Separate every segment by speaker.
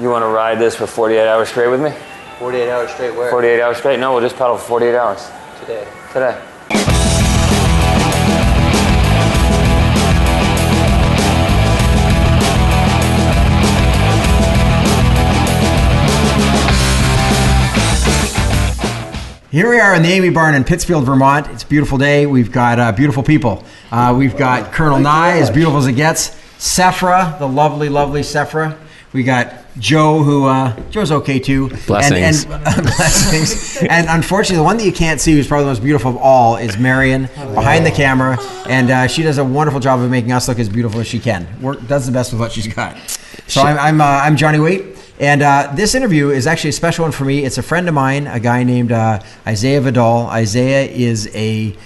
Speaker 1: You want to ride this for 48 hours straight with me?
Speaker 2: 48 hours straight where?
Speaker 1: 48 hours straight? No, we'll just pedal for 48 hours
Speaker 2: Today.
Speaker 1: today.
Speaker 3: Here we are in the Amee Barn in Pittsfield, Vermont. It's a beautiful day. We've got uh, beautiful people. Uh, we've got Colonel Nye, as beautiful as it gets. Sephra, the lovely, lovely Sephra. We got Joe, who uh, Joe's okay too.
Speaker 4: Blessings.
Speaker 3: And, and blessings. And unfortunately, the one that you can't see, who's probably the most beautiful of all, is Marion behind the camera, and uh, she does a wonderful job of making us look as beautiful as she can. Work, does the best with what she's got. So I'm I'm, uh, I'm Johnny Waite. And uh, this interview is actually a special one for me. It's a friend of mine, a guy named uh, Isaiah Vidal. Isaiah is a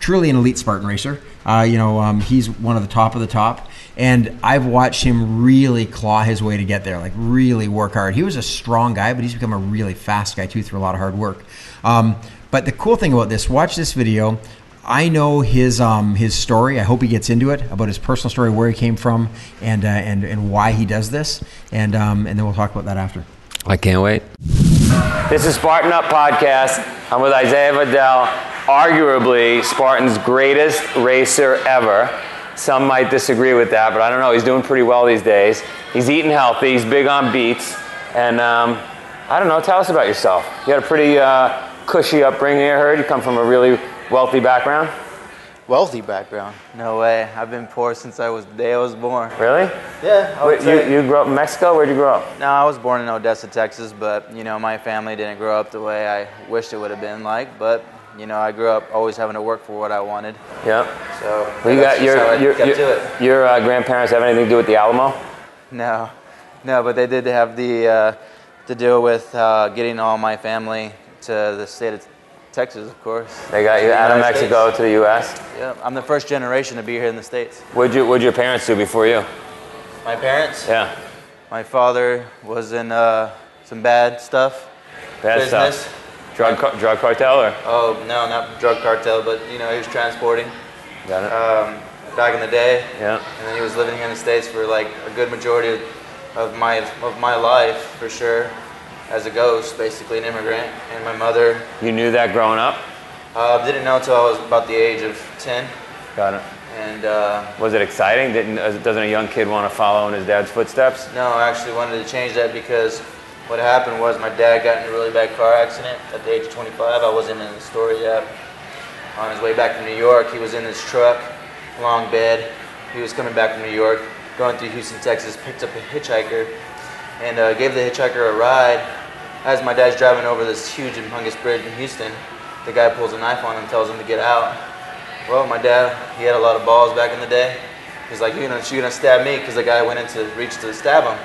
Speaker 3: truly an elite Spartan racer. Uh, you know, um, he's one of the top of the top. And I've watched him really claw his way to get there, like really work hard. He was a strong guy, but he's become a really fast guy too through a lot of hard work. Um, but the cool thing about this, watch this video. I know his um, his story. I hope he gets into it about his personal story, where he came from, and uh, and and why he does this. And um, and then we'll talk about that after.
Speaker 4: I can't wait.
Speaker 1: This is Spartan Up Podcast. I'm with Isaiah Vidal, arguably Spartan's greatest racer ever. Some might disagree with that, but I don't know. He's doing pretty well these days. He's eating healthy. He's big on beats. And um, I don't know. Tell us about yourself. You had a pretty uh, cushy upbringing, I heard. You come from a really wealthy background.
Speaker 2: Wealthy background. No way. I've been poor since I was the day I was born.
Speaker 1: Really?
Speaker 2: Yeah.
Speaker 1: Wait, you, you grew up in Mexico? Where'd you grow up?
Speaker 2: No, I was born in Odessa, Texas, but you know my family didn't grow up the way I wished it would have been like. But you know I grew up always having to work for what I wanted.
Speaker 1: Yeah.
Speaker 2: So
Speaker 1: Well, you got your your
Speaker 2: got
Speaker 1: your,
Speaker 2: to it.
Speaker 1: your uh, grandparents have anything to do with the Alamo?
Speaker 2: No, no, but they did have the uh, to deal with uh, getting all my family to the state of Texas, of course.
Speaker 1: They got you out of Mexico
Speaker 2: States.
Speaker 1: to the U.S.
Speaker 2: Yeah, I'm the first generation to be here in the states.
Speaker 1: What'd you What'd your parents do before you?
Speaker 2: My parents.
Speaker 1: Yeah.
Speaker 2: My father was in uh, some bad stuff.
Speaker 1: Bad
Speaker 2: business.
Speaker 1: stuff. Drug car- drug cartel or?
Speaker 2: Oh no, not drug cartel, but you know he was transporting
Speaker 1: Got it.
Speaker 2: um, back in the day.
Speaker 1: yeah.
Speaker 2: And then he was living here in the states for like a good majority of, of my of my life for sure, as a ghost, basically an immigrant. And my mother
Speaker 1: You knew that growing up.
Speaker 2: uh, didn't know until I was about the age of ten.
Speaker 1: Got it.
Speaker 2: And uh,
Speaker 1: Was it exciting? Didn't uh, doesn't a young kid want to follow in his dad's footsteps?
Speaker 2: no, I actually wanted to change that because what happened was my dad got in a really bad car accident at the age of 25. I wasn't in the story yet. On his way back from New York, he was in his truck, long bed. He was coming back from New York, going through Houston, Texas, picked up a hitchhiker, and uh, gave the hitchhiker a ride. As my dad's driving over this huge and humongous bridge in Houston, the guy pulls a knife on him, and tells him to get out. Well, my dad, he had a lot of balls back in the day. He's like, you're gonna, you're gonna stab me, because the guy went in to reach to stab him.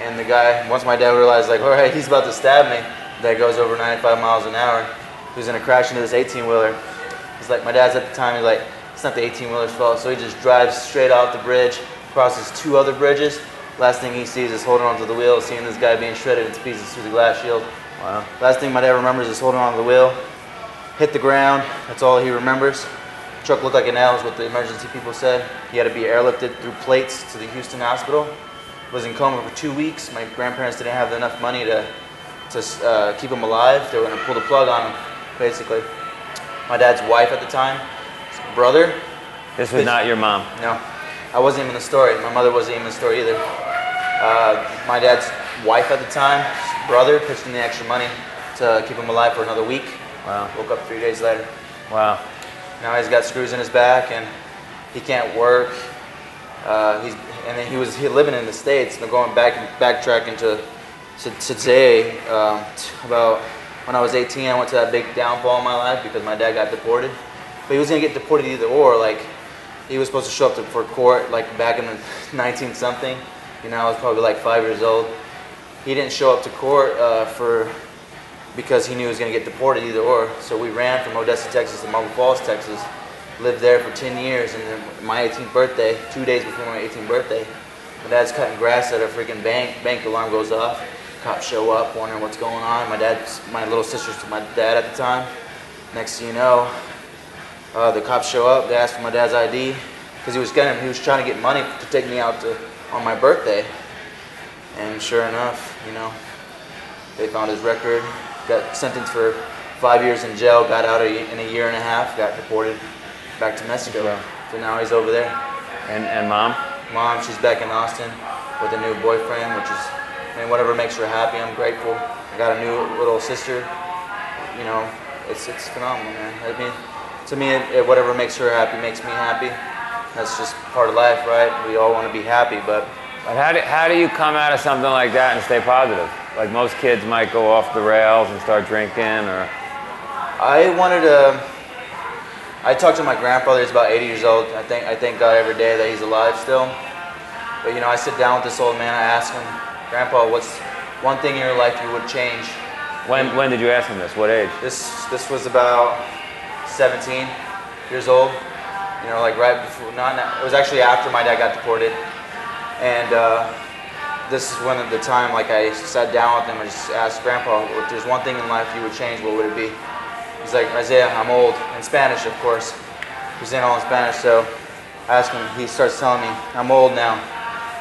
Speaker 2: And the guy, once my dad realized, like, all right, he's about to stab me, that goes over 95 miles an hour. He was gonna crash into this 18 wheeler. He's like, my dad's at the time, he's like, it's not the 18 wheeler's fault. So he just drives straight off the bridge, crosses two other bridges. Last thing he sees is holding onto the wheel, seeing this guy being shredded into pieces through the glass shield.
Speaker 1: Wow.
Speaker 2: Last thing my dad remembers is holding onto the wheel, hit the ground. That's all he remembers. Truck looked like an L, is what the emergency people said. He had to be airlifted through plates to the Houston hospital. Was in coma for two weeks. My grandparents didn't have enough money to to uh, keep him alive. They were gonna pull the plug on him, basically. My dad's wife at the time, his brother.
Speaker 1: This was not your mom.
Speaker 2: No, I wasn't even in the story. My mother wasn't even in the story either. Uh, my dad's wife at the time, brother, pitched in the extra money to keep him alive for another week.
Speaker 1: Wow.
Speaker 2: Woke up three days later.
Speaker 1: Wow.
Speaker 2: Now he's got screws in his back and he can't work. Uh, he's and then he was he living in the states. And going back backtracking to to, to today um, about when I was 18, I went to that big downfall in my life because my dad got deported. But he was gonna get deported either or. Like he was supposed to show up to, for court like back in the 19 something. You know, I was probably like five years old. He didn't show up to court uh, for because he knew he was going to get deported either or. So we ran from Odessa, Texas to Marble Falls, Texas. Lived there for 10 years, and then my 18th birthday, two days before my 18th birthday, my dad's cutting grass at a freaking bank. Bank alarm goes off. Cops show up, wondering what's going on. My dad's, my little sister's to my dad at the time. Next thing you know, uh, the cops show up. They ask for my dad's ID because he was getting, he was trying to get money to take me out to on my birthday. And sure enough, you know, they found his record, got sentenced for five years in jail, got out in a year and a half, got deported back to Mexico.
Speaker 1: Wow.
Speaker 2: So now he's over there.
Speaker 1: And, and mom?
Speaker 2: Mom, she's back in Austin with a new boyfriend, which is, I mean, whatever makes her happy, I'm grateful. I got a new little sister. You know, it's it's phenomenal, man. I mean, to me, it, it, whatever makes her happy makes me happy. That's just part of life, right? We all want to be happy, but
Speaker 1: But how do, how do you come out of something like that and stay positive? Like most kids might go off the rails and start drinking or.
Speaker 2: I wanted to. I talked to my grandfather. He's about 80 years old. I think I thank God every day that he's alive still. But you know, I sit down with this old man. I ask him, Grandpa, what's one thing in your life you would change?
Speaker 1: When, when did you ask him this? What age?
Speaker 2: This this was about 17 years old. You know, like right before. Not it was actually after my dad got deported, and uh, this is one of the time like I sat down with him and just asked Grandpa, if there's one thing in life you would change, what would it be? He's like, Isaiah, I'm old. In Spanish, of course. He's saying all in Spanish, so I asked him, he starts telling me, I'm old now.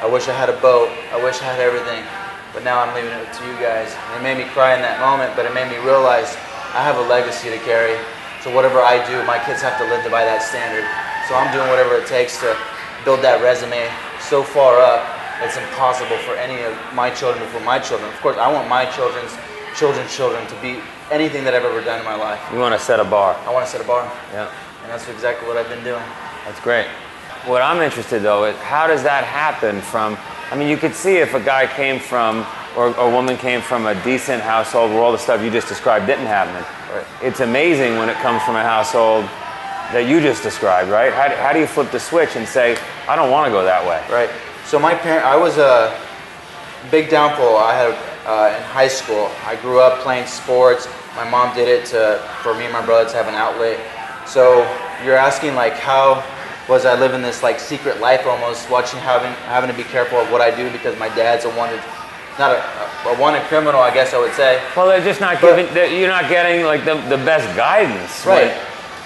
Speaker 2: I wish I had a boat. I wish I had everything. But now I'm leaving it to you guys. And it made me cry in that moment, but it made me realize I have a legacy to carry. So whatever I do, my kids have to live by that standard. So I'm doing whatever it takes to build that resume so far up it's impossible for any of my children before my children. Of course, I want my children's children's children to be anything that I've ever done in my life.
Speaker 1: You want to set a bar.
Speaker 2: I want to set a bar,
Speaker 1: Yeah.
Speaker 2: and that's exactly what I've been doing.
Speaker 1: That's great. What I'm interested though is how does that happen from, I mean, you could see if a guy came from, or a woman came from a decent household where all the stuff you just described didn't happen.
Speaker 2: Right.
Speaker 1: It's amazing when it comes from a household that you just described, right? How do, how do you flip the switch and say, I don't want to go that way?
Speaker 2: Right. So my parent, I was a big downfall. I had uh, in high school. I grew up playing sports. My mom did it to for me and my brother to have an outlet. So you're asking like how was I living this like secret life almost, watching having having to be careful of what I do because my dad's a wanted, not a, a wanted criminal, I guess I would say.
Speaker 1: Well, they're just not
Speaker 2: But-
Speaker 1: giving, they're- you're not getting like the, the best guidance.
Speaker 2: Right.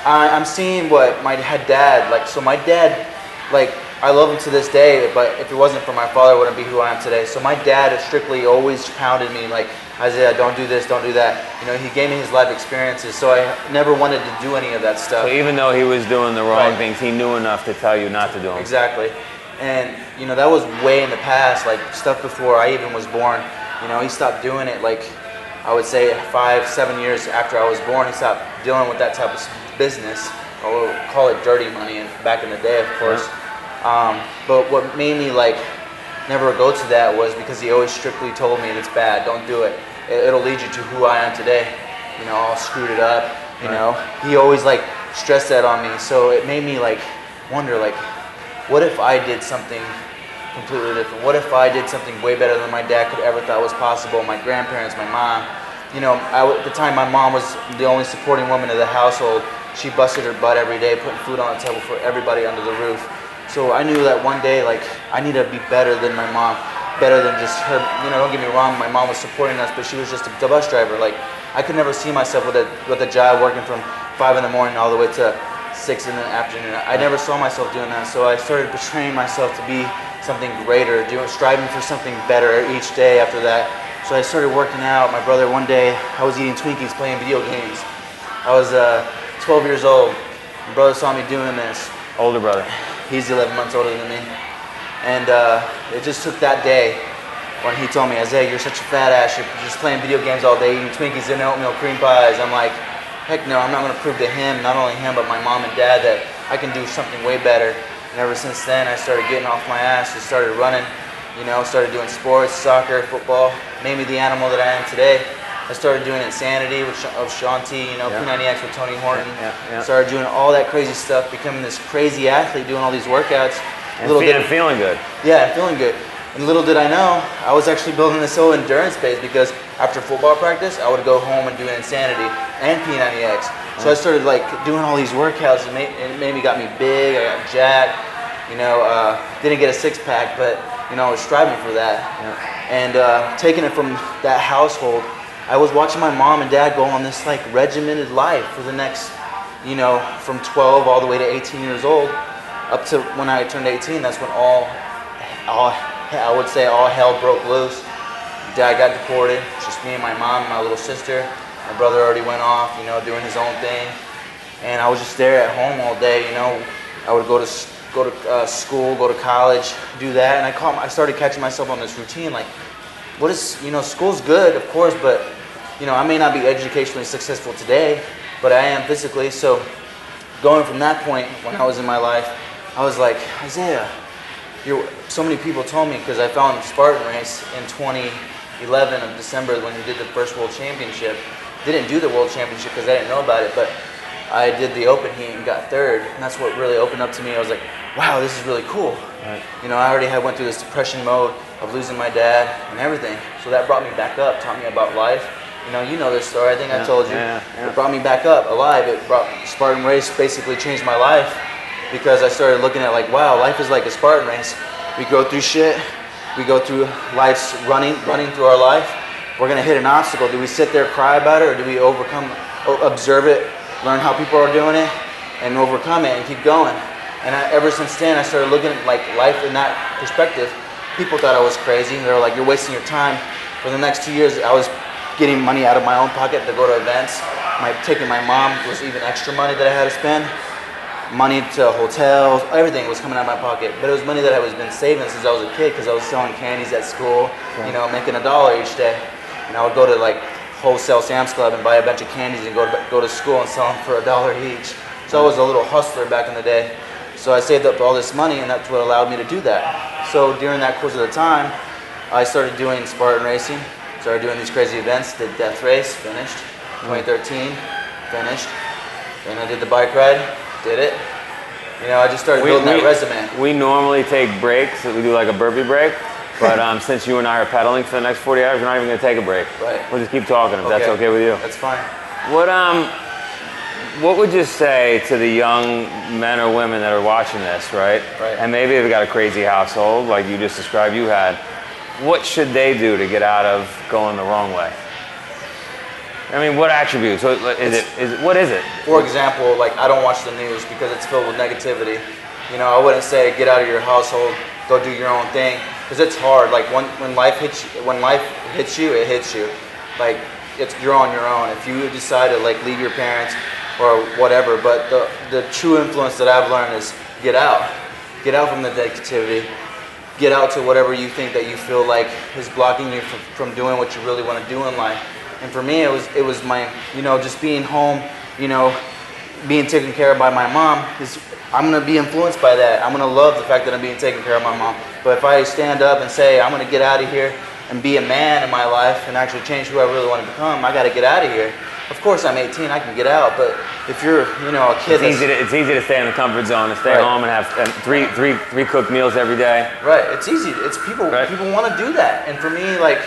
Speaker 2: I, I'm seeing what my had dad like. So my dad, like, I love him to this day. But if it wasn't for my father, I wouldn't be who I am today. So my dad has strictly always pounded me like, Isaiah, don't do this, don't do that. You know, he gave me his life experiences. So I never wanted to do any of that stuff.
Speaker 1: So even though he was doing the wrong
Speaker 2: Right.
Speaker 1: things, he knew enough to tell you not to do them.
Speaker 2: Exactly. And you know that was way in the past, like stuff before I even was born. You know, he stopped doing it like I would say five, seven years after I was born. He stopped dealing with that type of s- business. Or we'll call it dirty money. And back in the day, of course. Um, but what made me like never go to that was because he always strictly told me it's bad. Don't do it. it. It'll lead you to who I am today. You know, all screwed it up. You know, he always like stressed that on me. So it made me like wonder like what if I did something completely different? What if I did something way better than my dad could ever thought was possible? My grandparents, my mom. You know, I, at the time my mom was the only supporting woman of the household. She busted her butt every day, putting food on the table for everybody under the roof. So I knew that one day, like, I need to be better than my mom, better than just her. You know, don't get me wrong, my mom was supporting us, but she was just a, the bus driver. Like, I could never see myself with a with a job working from five in the morning all the way to six in the afternoon. I never saw myself doing that, so I started portraying myself to be something greater, doing striving for something better each day after that. So I started working out. My brother, one day, I was eating Twinkies, playing video games. I was uh, 12 years old. My brother saw me doing this.
Speaker 1: Older brother.
Speaker 2: He's 11 months older than me. And uh, it just took that day when he told me, Isaiah, you're such a fat ass. You're just playing video games all day, eating Twinkies and oatmeal cream pies. I'm like, heck no, I'm not going to prove to him, not only him, but my mom and dad, that I can do something way better. And ever since then, I started getting off my ass, just started running, you know, started doing sports, soccer, football, made me the animal that I am today. I started doing Insanity with Sha- of Shaun T, you know,
Speaker 1: Yeah.
Speaker 2: P90X with Tony Horton.
Speaker 1: Yeah, yeah.
Speaker 2: Started doing all that crazy stuff, becoming this crazy athlete, doing all these workouts.
Speaker 1: And,
Speaker 2: Little
Speaker 1: fe-
Speaker 2: did-
Speaker 1: and feeling good.
Speaker 2: yeah, feeling good. And little did I know, I was actually building this whole endurance base because after football practice, I would go home and do Insanity and P90X. So I started like doing all these workouts made, it made me got me big. I got jacked. You know, uh, didn't get a six pack, but you know, I was striving for that. And uh, taking it from that household, I was watching my mom and dad go on this like regimented life for the next, you know, from 12 all the way to 18 years old, up to when I turned 18. That's when all all I would say all hell broke loose. Dad got deported. Just me and my mom and my little sister. My brother already went off, you know, doing his own thing, and I was just there at home all day. You know, I would go to go to uh, school, go to college, do that, and I caught, I started catching myself on this routine. Like, what is you know, school's good, of course, but you know, I may not be educationally successful today, but I am physically. So, going from that point when I was in my life, I was like, Isaiah, you're, so many people told me because I found the Spartan race in 2011 of December when we did the first world championship. Didn't do the world championship because I didn't know about it, but I did the open heat and got third, and that's what really opened up to me. I was like, wow, this is really cool.
Speaker 1: Right.
Speaker 2: You know, I already had went through this depression mode of losing my dad and everything, so that brought me back up, taught me about life. You know, you know this story. I think I told you.
Speaker 1: yeah, yeah.
Speaker 2: It brought me back up alive. It brought Spartan race basically changed my life because I started looking at like, wow, life is like a Spartan race. We go through shit. We go through life's running, running through our life. We're gonna hit an obstacle. Do we sit there cry about it, or do we overcome, observe it, learn how people are doing it, and overcome it and keep going? And I, ever since then, I started looking at like life in that perspective. People thought I was crazy. They were like, "You're wasting your time." For the next two years, I was getting money out of my own pocket to go to events. My taking my mom was even extra money that I had to spend money to hotels, everything was coming out of my pocket. But it was money that I was been saving since I was a kid because I was selling candies at school, you know, making a dollar each day. And I would go to like wholesale Sam's Club and buy a bunch of candies and go to, go to school and sell them for a dollar each. So I was a little hustler back in the day. So I saved up all this money and that's what allowed me to do that. So during that course of the time, I started doing Spartan racing, started doing these crazy events, did Death Race, finished. 2013, finished. Then I did the bike ride, did it. You know, I just started building that resume.
Speaker 1: we normally take breaks. We do like a burpee break. But um, since you and I are pedaling for the next 40 hours, we're not even going to take a break.
Speaker 2: Right.
Speaker 1: We'll just keep talking if that's okay with you.
Speaker 2: That's fine.
Speaker 1: What um, what would you say to the young men or women that are watching this, right?
Speaker 2: Right.
Speaker 1: And maybe they've got a crazy household like you just described you had. What should they do to get out of going the wrong way? I mean, what attributes? What- what Is it? Is it? What is it?
Speaker 2: For example, like I don't watch the news because it's filled with negativity. You know, I wouldn't say get out of your household, go do your own thing, because it's hard. Like when, when life hits you, when life hits you, it hits you. Like it's you're on your own. If you decide to like leave your parents or whatever, but the the true influence that I've learned is get out, get out from the negativity, get out to whatever you think that you feel like is blocking you from, from doing what you really want to do in life. And for me, it was it was my you know just being home, you know, being taken care of by my mom is I'm gonna be influenced by that. I'm gonna love the fact that I'm being taken care of by my mom. But if I stand up and say I'm gonna get out of here and be a man in my life and actually change who I really want to become, I gotta get out of here. Of course, I'm 18, I can get out. But if you're you know a kid
Speaker 1: It's easy, to, it's easy to stay in the comfort zone and stay
Speaker 2: Right.
Speaker 1: home and have three, three, three cooked meals every day.
Speaker 2: Right. It's easy. It's people.
Speaker 1: Right.
Speaker 2: People want to do that, and for me, like,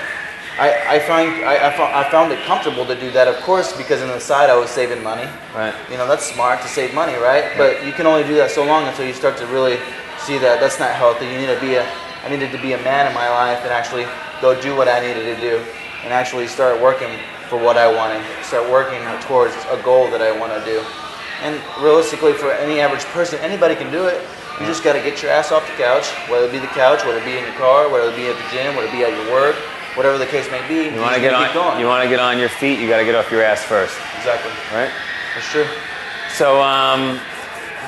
Speaker 2: I, I find I, I, found, I found it comfortable to do that. Of course, because on the side I was saving money.
Speaker 1: Right.
Speaker 2: You know, that's smart to save money, right? But you can only do that so long until you start to really see that that's not healthy. You need to be a. I needed to be a man in my life and actually go do what I needed to do, and actually start working for what I want to Start working towards a goal that I want to do. And realistically, for any average person, anybody can do it. You just got to get your ass off the couch, whether it be the couch, whether it be in your car, whether it be at the gym, whether it be at your work, whatever the case may be.
Speaker 1: You want to get on.
Speaker 2: going.
Speaker 1: You want to get on your feet. You got to get off your ass first,
Speaker 2: exactly.
Speaker 1: right?
Speaker 2: That's true.
Speaker 1: So, um,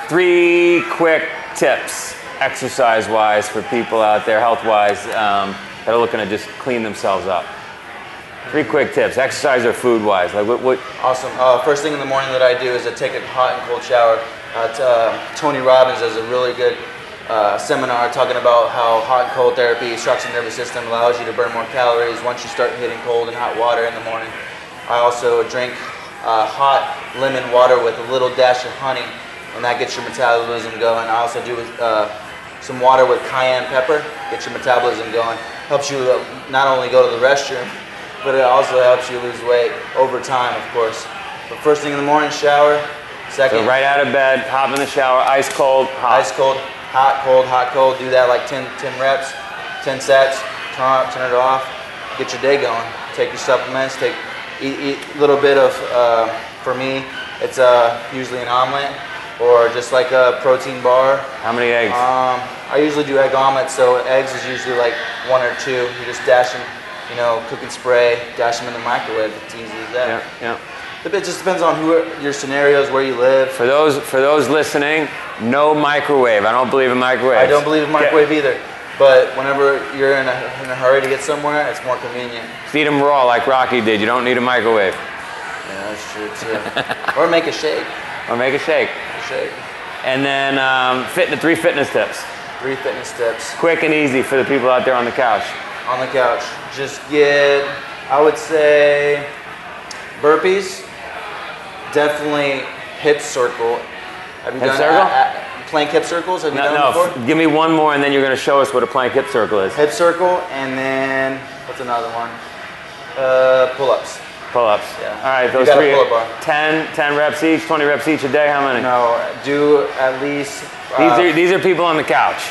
Speaker 1: three quick tips, exercise-wise, for people out there, health-wise, um, that are looking to just clean themselves up. Three quick tips, exercise or food-wise. Like what? what
Speaker 2: Awesome. Uh, first thing in the morning that I do is I take a hot and cold shower. Uh, uh, Tony Robbins has a really good uh, seminar talking about how hot and cold therapy strikes the nervous system, allows you to burn more calories once you start hitting cold and hot water in the morning. I also drink uh, hot lemon water with a little dash of honey, and that gets your metabolism going. I also do uh, some water with cayenne pepper, get your metabolism going. Helps you uh, not only go to the restroom, but it also helps you lose weight over time, of course. But first thing in the morning, shower. Second,
Speaker 1: so right out of bed, hop in the shower, ice cold, hot.
Speaker 2: ice cold, hot, cold, hot, cold. Do that like 10, 10 reps, 10 sets. Turn on, turn it off. Get your day going. Take your supplements. Take eat, eat a little bit of. Uh, for me, it's uh, usually an omelet. or just like a protein bar.
Speaker 1: How many eggs?
Speaker 2: Um, I usually do egg omelets, so eggs is usually like one or two. You're just dash them, you know, cook and spray, dash them in the microwave. It's easy as that.
Speaker 1: yeah, yeah.
Speaker 2: It just depends on who your scenarios, where you live.
Speaker 1: For those for those listening, no microwave. I don't believe in microwaves.
Speaker 2: I don't believe in microwave either. But whenever you're in a, in a hurry to get somewhere, it's more convenient.
Speaker 1: Feed them raw like Rocky did. You don't need a microwave.
Speaker 2: Yeah, that's true too. or make a shake.
Speaker 1: Or make a shake.
Speaker 2: A shake.
Speaker 1: And then um, fit, three fitness tips.
Speaker 2: Three fitness tips.
Speaker 1: Quick and easy for the people out there on the couch.
Speaker 2: On the couch. Just get, I would say, burpees. Definitely hip circle. Have you
Speaker 1: Hip
Speaker 2: done
Speaker 1: circle?
Speaker 2: a- a- plank hip circles? Have you
Speaker 1: No,
Speaker 2: done
Speaker 1: no,
Speaker 2: before?
Speaker 1: give me one more, and then you're going to show us what a plank hip circle is.
Speaker 2: Hip circle, and then what's another one? Uh, pull-ups.
Speaker 1: Pull-ups.
Speaker 2: Yeah.
Speaker 1: All right, those three.
Speaker 2: bar.
Speaker 1: 10, 10 reps each, 20 reps each a day. How many?
Speaker 2: No, do at least.
Speaker 1: These
Speaker 2: uh,
Speaker 1: are these are people on the couch.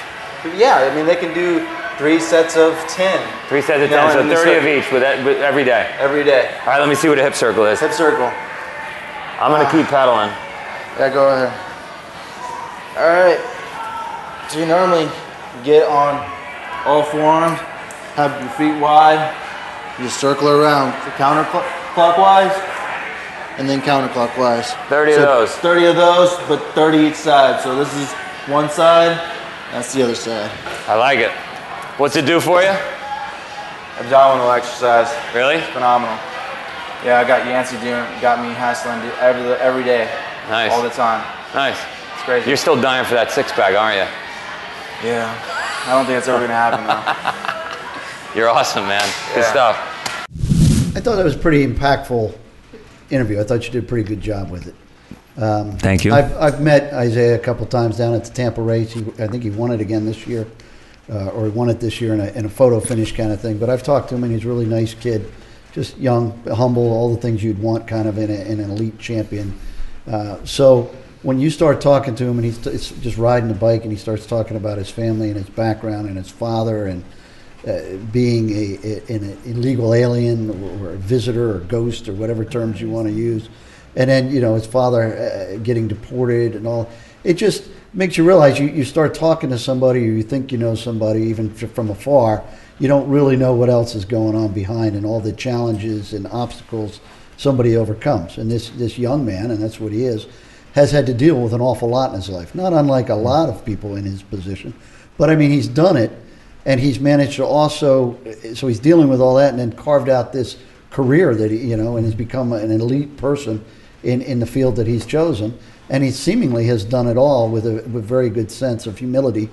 Speaker 2: Yeah, I mean they can do three sets of 10.
Speaker 1: Three sets of
Speaker 2: You know,
Speaker 1: 10, so
Speaker 2: and
Speaker 1: 30 of each with, that, with every day.
Speaker 2: every day.
Speaker 1: All right, let me see what a hip circle is.
Speaker 2: Hip circle.
Speaker 1: I'm going to keep pedaling.
Speaker 2: Yeah, go ahead. All right. So you normally get on all forearms, have your feet wide, you just circle around counterclockwise, and then counterclockwise.
Speaker 1: 30 of those.
Speaker 2: 30 of those, but 30 each side. So this is one side, that's the other side.
Speaker 1: I like it. What's it do for you?
Speaker 2: Abdominal exercise.
Speaker 1: Really?
Speaker 2: phenomenal. Yeah, I got Yancy doing, got me hustling do- every every day,
Speaker 1: Nice.
Speaker 2: all the time.
Speaker 1: Nice.
Speaker 2: It's crazy.
Speaker 1: You're still dying for that six pack, aren't you?
Speaker 2: yeah, I don't think it's ever gonna happen though.
Speaker 1: You're awesome, man. Good
Speaker 2: Yeah.
Speaker 1: stuff.
Speaker 4: I thought that was a pretty impactful interview. I thought you did a pretty good job with it. Um,
Speaker 1: Thank you.
Speaker 4: I've, I've met Isaiah a couple times down at the Tampa race. He, I think he won it again this year, uh, or won it this year in a, in a photo finish kind of thing. But I've talked to him, and he's a really nice kid, just young, humble, all the things you'd want kind of in, a, in an elite champion. Uh, so when you start talking to him, and he's it's just riding the bike, and he starts talking about his family and his background and his father and uh, being a, a, an illegal alien or, or a visitor or ghost or whatever terms you want to use, and then you know his father uh, getting deported and all. It just makes you realize you, you start talking to somebody or you think you know somebody even from afar. You don't really know what else is going on behind and all the challenges and obstacles somebody overcomes. And this this young man, and that's what he is, has had to deal with an awful lot in his life. Not unlike a lot of people in his position, but I mean he's done it and he's managed to also so he's dealing with all that and then carved out this career that he you know and has become an elite person in in the field that he's chosen and he seemingly has done it all with a with very good sense of humility.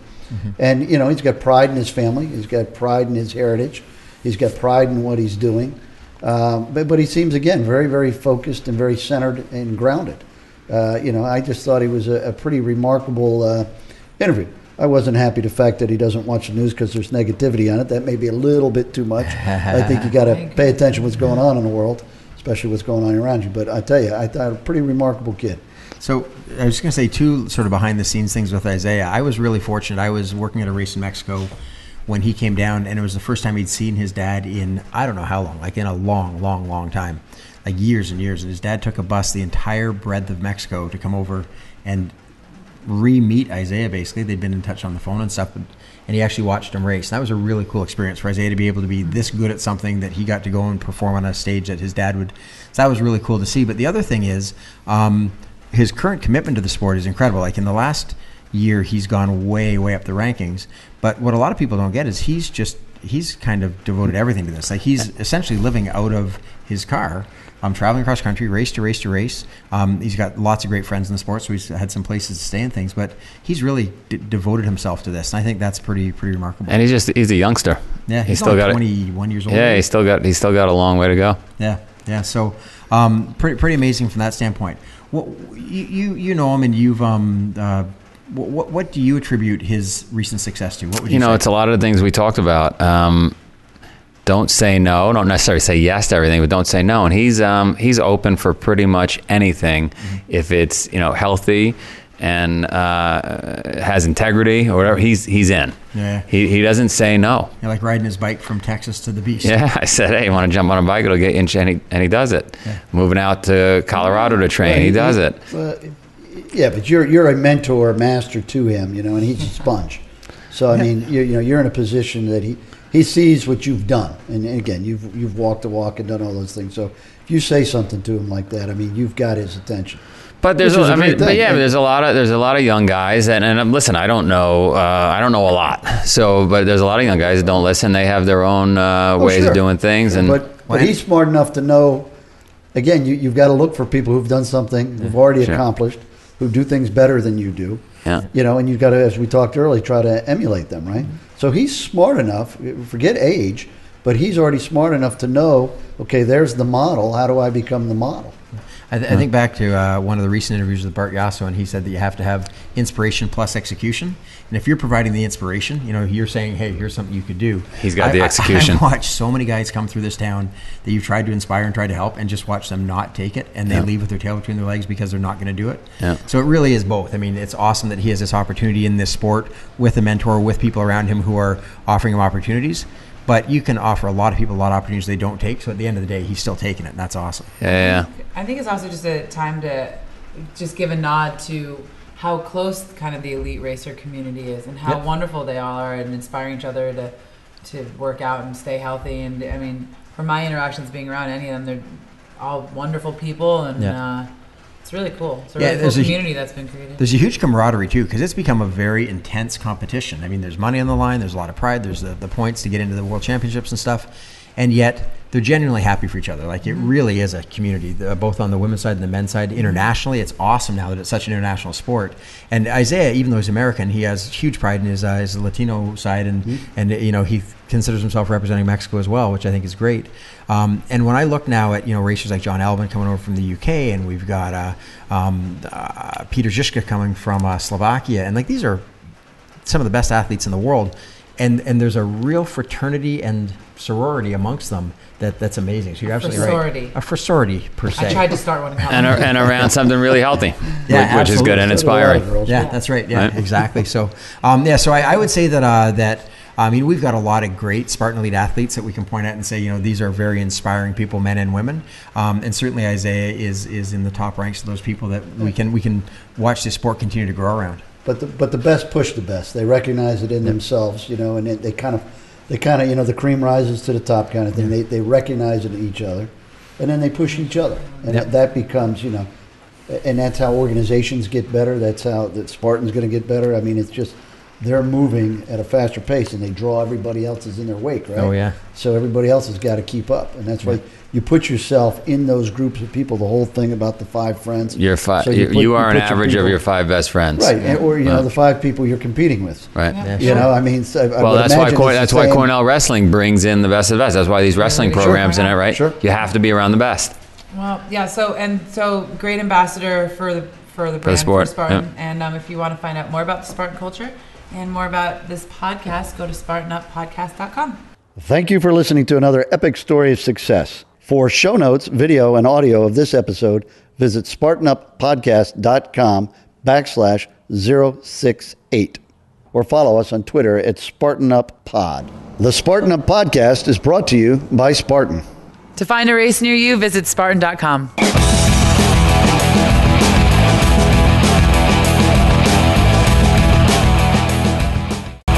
Speaker 4: And you know he's got pride in his family. He's got pride in his heritage. He's got pride in what he's doing. Um, but, but he seems again very very focused and very centered and grounded. Uh, you know I just thought he was a, a pretty remarkable uh, interview. I wasn't happy the fact that he doesn't watch the news because there's negativity on it. That may be a little bit too much. I think you got to pay attention to what's going on in the world, especially what's going on around you. But I tell you, I thought a pretty remarkable kid.
Speaker 3: So I was going to say two sort of behind the scenes things with Isaiah. I was really fortunate. I was working at a race in Mexico when he came down, and it was the first time he'd seen his dad in I don't know how long, like in a long, long, long time, like years and years. And his dad took a bus the entire breadth of Mexico to come over and re-meet Isaiah. Basically, they'd been in touch on the phone and stuff, but, and he actually watched him race. And that was a really cool experience for Isaiah to be able to be this good at something that he got to go and perform on a stage that his dad would. So that was really cool to see. But the other thing is, um, his current commitment to the sport is incredible. Like in the last year, he's gone way, way up the rankings. But what a lot of people don't get is he's just he's kind of devoted everything to this. Like he's essentially living out of his car. Um, traveling across country, race to race to race. Um, he's got lots of great friends in the sport, so he's had some places to stay and things. But he's really d- devoted himself to this, and I think that's pretty pretty remarkable.
Speaker 5: And he's just he's a youngster.
Speaker 3: yeah,
Speaker 5: he's,
Speaker 3: he's,
Speaker 5: still got it.
Speaker 3: 21 years old.
Speaker 5: Yeah, he's still got he's still got a long way to go.
Speaker 3: Yeah, yeah. So, um, pretty pretty amazing from that standpoint. You, you know him, and you've um, uh, what what do you attribute his recent success to? What would you,
Speaker 5: You know,
Speaker 3: say?
Speaker 5: it's a lot of the things we talked about. Um, don't say no. Don't necessarily say yes to everything, but don't say no. And he's um, he's open for pretty much anything
Speaker 3: Mm-hmm.
Speaker 5: if it's you know healthy and uh, has integrity or whatever. He's he's in.
Speaker 3: Yeah.
Speaker 5: He he doesn't say no.
Speaker 3: You're like riding his bike from Texas to the beach.
Speaker 5: Yeah, I said, hey, you want to jump on a bike? It'll get you, in shape," and he, and he does it. Moving out to Colorado to train, he does it.
Speaker 4: But Yeah, but you're you're a mentor, master to him, you know, and he's a sponge. So I mean, you, you know, you're in a position that he he sees what you've done, and again, you've you've walked the walk and done all those things. So if you say something to him like that, I mean, you've got his attention.
Speaker 5: But there's,
Speaker 4: Which is
Speaker 5: a,
Speaker 4: a
Speaker 5: I mean, but yeah, there's a lot of there's a lot of young guys, and, and um, listen, I don't know, uh, I don't know a lot. So, but there's a lot of young guys that don't listen. They have their own uh,
Speaker 4: Oh,
Speaker 5: ways
Speaker 4: sure.
Speaker 5: of doing things, and
Speaker 4: but but he's smart enough to know. Again, you, you've got to look for people who've done something, who've already
Speaker 5: Sure.
Speaker 4: accomplished, who do things better than you do.
Speaker 5: Yeah.
Speaker 4: You know, and you've got to, as we talked earlier, try to emulate them, right? So he's smart enough. Forget age, but he's already smart enough to know. Okay, there's the model. How do I become the model?
Speaker 3: I, th- I think back to uh, one of the recent interviews with Bart Yasso, and he said that you have to have inspiration plus execution. And if you're providing the inspiration, you know, you're saying, "Hey, here's something you could do."
Speaker 5: He's got
Speaker 3: I-
Speaker 5: the execution.
Speaker 3: I've watched so many guys come through this town that you've tried to inspire and tried to help, and just watch them not take it, and they
Speaker 5: Yeah.
Speaker 3: leave with their tail between their legs because they're not going to do it.
Speaker 5: Yeah.
Speaker 3: So it really is both. I mean, it's awesome that he has this opportunity in this sport with a mentor, with people around him who are offering him opportunities. But you can offer a lot of people a lot of opportunities they don't take. So at the end of the day, he's still taking it, and that's awesome.
Speaker 5: yeah, yeah,
Speaker 6: I think it's also just a time to just give a nod to how close kind of the elite racer community is and how
Speaker 3: Yep.
Speaker 6: wonderful they all are and inspiring each other to to work out and stay healthy and I mean from my interactions being around any of them they're all wonderful people and
Speaker 3: Yeah.
Speaker 6: uh, it's really cool. It's a
Speaker 3: Yeah,
Speaker 6: really cool
Speaker 3: there's a
Speaker 6: community that's been created.
Speaker 3: There's a huge camaraderie too, because it's become a very intense competition. I mean, there's money on the line, there's a lot of pride, there's the, the points to get into the world championships and stuff, and yet they're genuinely happy for each other. Like it really is a community, both on the women's side and the men's side. Internationally, it's awesome now that it's such an international sport. And Isaiah, even though he's American, he has huge pride in his, uh, his Latino side, and and you know he considers himself representing Mexico as well, which I think is great. Um, and when I look now at you know racers like Jon Albon coming over from the UK, and we've got uh, um, uh, Peter Zizka coming from uh, Slovakia, and like these are some of the best athletes in the world, and and there's a real fraternity and sorority amongst them that that's amazing. So you're absolutely
Speaker 6: Frasority.
Speaker 3: right. A frasority per se.
Speaker 6: I tried to start one in
Speaker 5: and, ar- and around something really healthy,
Speaker 3: Yeah,
Speaker 5: which, which is good and
Speaker 4: So do a lot of
Speaker 5: inspiring.
Speaker 4: girls.
Speaker 3: Yeah, that's right. Yeah,
Speaker 5: Right.
Speaker 3: exactly. So, um, yeah, so I, I would say that uh, that I mean we've got a lot of great Spartan elite athletes that we can point at and say, you know, these are very inspiring people, men and women. Um, and certainly Isaiah is is in the top ranks of those people that we can we can watch this sport continue to grow around.
Speaker 4: But the, but the best push the best. They recognize it in themselves, you know, and they, they kind of, they kind of, you know, the cream rises to the top kind of thing. They, they recognize it in each other, and then they push each other, and that, that becomes, you know, and that's how organizations get better. That's how the Spartans going to get better. I mean, it's just they're moving at a faster pace, and they draw everybody else's in their wake, right?
Speaker 3: Oh, yeah.
Speaker 4: So everybody else has got to keep up, and that's why you put yourself in those groups of people. The whole thing about the five friends.
Speaker 5: You're fi-
Speaker 4: So
Speaker 5: you,
Speaker 4: put-
Speaker 5: you are an
Speaker 4: put your
Speaker 5: average of your five best friends,
Speaker 4: Right, and- or you know the five people you're competing with.
Speaker 5: Right.
Speaker 3: Yeah,
Speaker 4: You know, I mean, so I
Speaker 5: Well,
Speaker 4: would
Speaker 5: that's why
Speaker 4: imagine
Speaker 5: Cor- that's why Cornell Wrestling brings in the best of the best. That's why these wrestling
Speaker 6: Sure.
Speaker 5: programs in it, right?
Speaker 4: Sure.
Speaker 5: You have to be around the best.
Speaker 6: Well, yeah. So and so, great ambassador for the for the brand
Speaker 5: sport,
Speaker 6: Spartan.
Speaker 5: yeah.
Speaker 6: And um, if you want to find out more about the Spartan culture and more about this podcast, go to SpartanUpPodcast.com.
Speaker 4: Thank you for listening to another epic story of success. For show notes, video, and audio of this episode, visit SpartanUpPodcast.com backslash 068 or follow us on Twitter at SpartanUpPod. The Spartan Up Podcast is brought to you by Spartan.
Speaker 6: To find a race near you, visit Spartan.com.